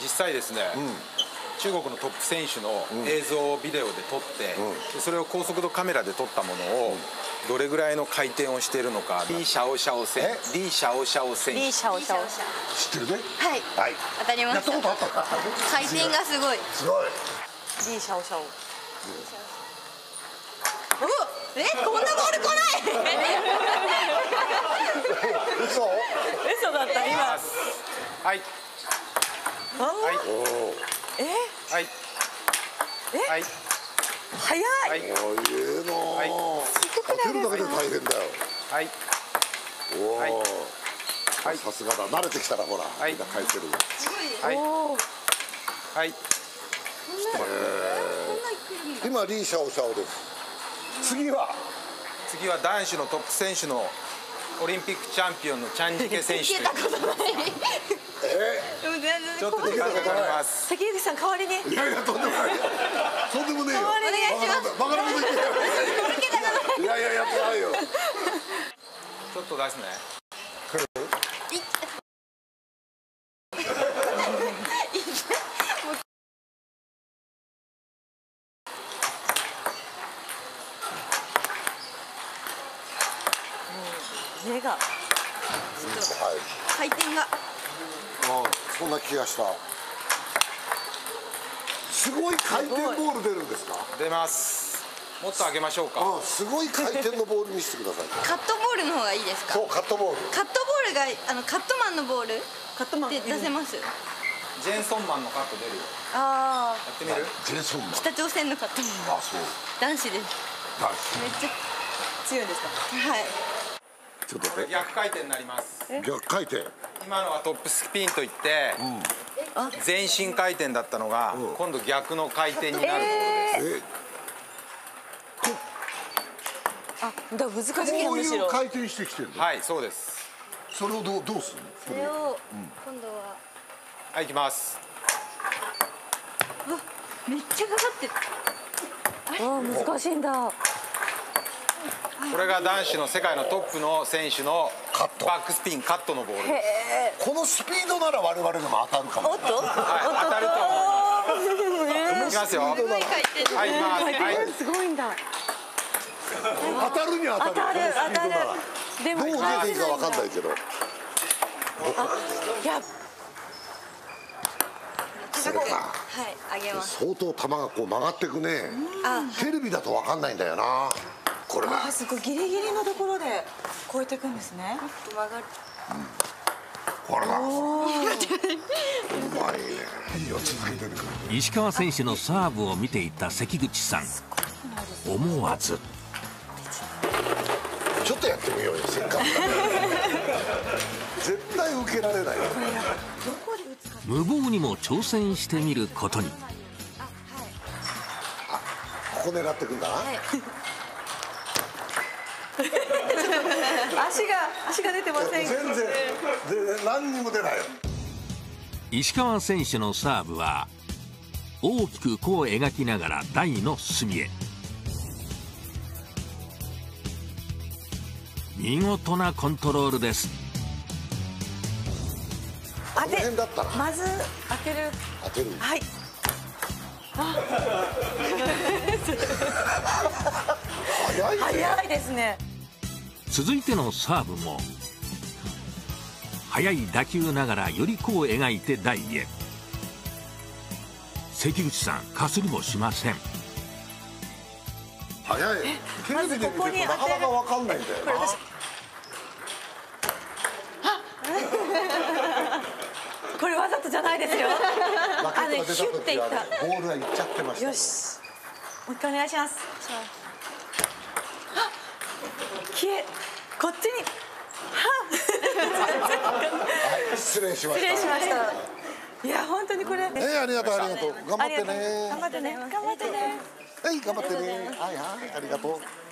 実際ですね、中国のトップ選手の映像をビデオで撮って、でそれを高速度カメラで撮ったものをどれぐらいの回転をしているのかリー・シャオシャオ選えリー・シャオシャオ選リーシャオシャオ知ってるねはいはい当たりまやっしたことあった回転がすごいすごいリーシャオシャオえこんなボール来ない。嘘？嘘だった今。はい。あはい。おおえ？はい。え？はい。早い。はい。なはい。当てるだけで大変だよはい。おお、はいはい。さすがだ慣れてきたらほら、はい。みんな返せるはい。はい今リーシャオシャオです。次は？次は男子のトップ選手のオリンピックチャンピオンのチャンジケ選手。という聞いたことない。え？でも全然ちょっと時間かかります。関口さん代わりにいやいやとんでもないとんでもねえよ。お願いしますバカなこと言っていやいややってないよ。ちょっと出すね目が。はい。回転が。あそんな気がした。すごい回転ボール出るんですか？出ます。もっと上げましょうか。あすごい回転のボール見せてください。カットボールの方がいいですか？そうカットボール。カットボールがあのカットマンのボール。カットマン。で出せます？ジェーンソンマンのカット出る。よあやってみる？ジェイソンマン。北朝鮮のカットマン。あそう。男子です。めっだちゃ。あ強いんですか？はいちょっとね逆回転になります。逆回転？今のはトップスピンといって、全身回転だったのが、今度逆の回転になるボールです、えあだ難しいこういう回転してきてるの？はいそうです。それをどうどうするの？それを今度は。はい行きます。めっちゃかかってる。あー難しいんだこれが男子の世界のトップの選手のカット。バックスピンカットのボール。ですこのスピードなら我々でも当たるかも。おっと。はい当たると思います。いきますよ。はいすはいすごいんだ当たるには当たる。当たるこのスピードならでもどう受けていいかわかんないけど。いや。そうかはい上げます。相当球がこう曲がってくね。あ。テレビだとわかんないんだよなこれすごい。ギリギリのところで超えていくんですね。曲がる。これだ。うまいね。いいよ続けてる。から石川選手のサーブを見ていた関口さん。思わず。ちょっとやってみようよせっかく絶対受けられない。よ無謀にも挑戦してみることに。ここ狙ってくんだな足が足が出てません。全然全然何にも出ない。よ石川選手のサーブは大きく弧を描きながら台の隅へ。見事なコントロールです。当この辺だったら。まず当てる。当てる？はい。早いね。早いですね続いてのサーブも。速い打球ながらより弧を描いて台へ。関口さんかすりもしません。早い。テレビで見てるとなかなかわかんないんだよなこれわざとじゃないですよ。あのヒュッていった。ボールがいっちゃってました。よし。もう一回お願いします。あ消えこっちにはい失礼しました。失礼しました。いや本当にこれ。えー、ありがとうありがとう。頑張ってね。頑張ってね。頑張ってね。はい頑張ってね。はいはいありがとう